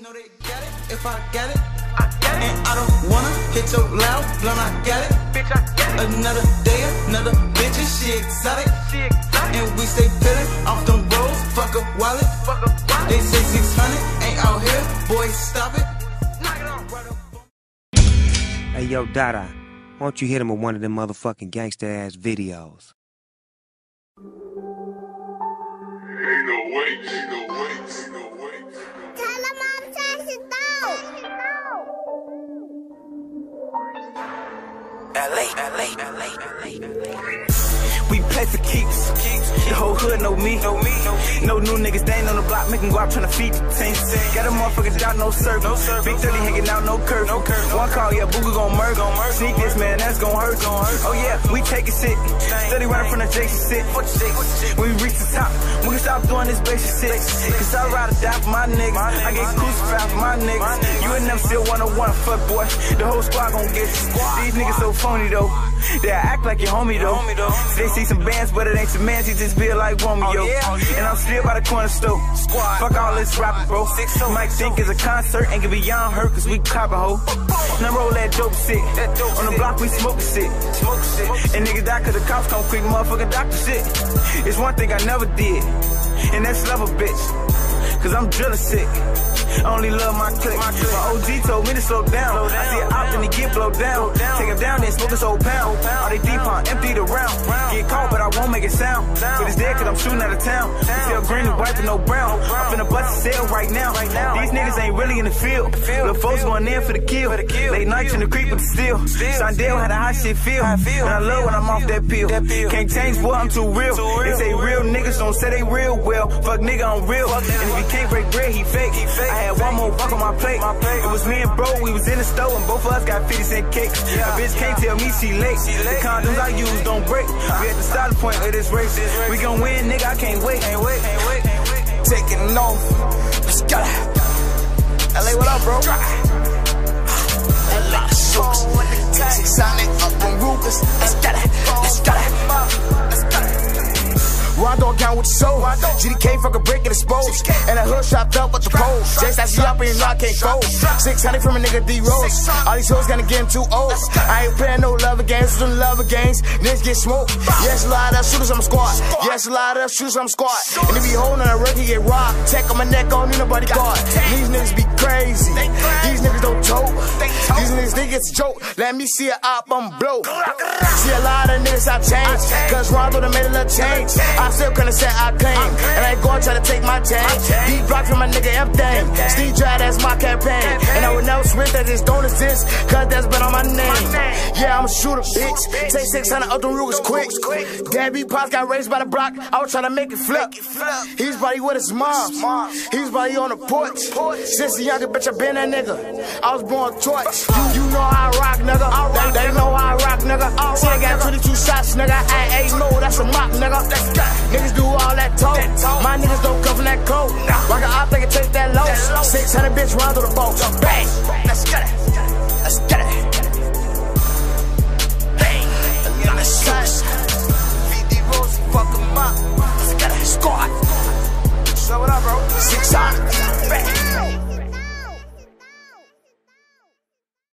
know they get it if I get it. I get it. And I don't wanna hit your loud blunt, I get it. Bitch, I get it. Another day, another bitch, she exotic. She exotic. And we stay pillin' off them roads, fuck a wallet. Fuck a wallet. They say 600 ain't out here, boy, stop it. Knock it off, brother. Hey, yo, Dada, why don't you hit him with one of them motherfucking gangster ass videos? Ain't no way, ain't no way, We play for keeps. The whole hood know me. No new niggas, they ain't on the block, make 'em go out tryna feed the team. Got a motherfucker down, no serve. Big 30 hanging out, no curve. One call, yeah, Booga gon' murk. Sneak this, man, that's gon' hurt. Oh yeah, we take it sick. Steady running from the Jason shit. When we reach the top, we can stop doing this basic shit. Cause I ride or die for my niggas. I get crucified for my niggas. You and them still wanna one fuck boy. The whole squad gon' get you. These niggas so phony though. They act like your homie though. They see some bands, but it ain't some mans. He just feel like Romeo. And I'm still by the corner store. Fuck all this rapping, bro. Might think it's a concert, ain't gonna be on hurt, cause we coppin' hoe. Now roll that dope shit. On the block, we smoke shit. And niggas die cause the cops come quick, motherfucker doctor shit. It's one thing I never did, and that's love a bitch. Cause I'm drillin' sick. I only love my clique. My, OG told me to slow down. I see out, then he get blow down. Take him down, then smoke his whole pound. All they deep on, empty the round. Get caught, but I won't make it sound. But it's dead cause I'm shooting out of town. Still green and white, but no brown. I'm finna bust a sale right now. These niggas ain't really in the field. Little folks going in for the kill. Late nights in the creep, but still. Sondale had a hot shit feel. And I love when I'm off that pill. Can't change, boy, I'm too real. They say real niggas don't say they real well. Fuck nigga, I'm real. And if can't break bread, he fake. I had one more buck on my plate. my plate. It was me and bro, we was in the store, and both of us got 50 cent cakes. A bitch can't tell me she late. The condoms I use don't break. We at the starting point of this race. We gon' win, nigga, I can't wait. taking off. Let's go. LA, what up, bro? LA. Sonic up on Rufus. Let's get it. Rondo down with soul. GDK fucking break it exposed. And a hood shot up with the pole. Jace that's up and you know I can't go. 600 from a nigga D Rose. All these hoes gonna get him too old. I ain't playing no love games, some lover games. Niggas get smoked. Yes, a lot of shooters, I'm squad. Yes, a lot of shooters, I'm squad. And if you holding a record, get robbed. Tech on my neck, need nobody guard. These niggas be crazy. These niggas don't tote. These niggas think it's a joke. Let me see a op, I'm blow. See a lot niggas I change. Cause Rondo done made a little change. I still couldn't say I claim. And I ain't gonna try to take my chain. Deep block from my nigga M-Thing. Steve Dry, that's my campaign. And I would never switch that just don't exist. Cause that's been on my name. Yeah, I'm shoot a shooter, bitch. Take 600 up them Rugers quick. Gabby Pops got raised by the block. I was trying to make it flip. He's probably with his mom. He's probably on the porch. Since a younger bitch, I been that nigga. I was born torch. You, uh-huh. you know I rock, nigga. They, they know a mop, nigga. Niggas do all that talk. My niggas don't come from that coat. Nah. Rock an op, they can take that low. Six hundred bitch round to the boat. Bang. Let's get it. Let's get it. Bang. Let's get it. VD Rose, fuck 'em up. Let's get it. Squad. So what up, bro? Six hundred. Bang.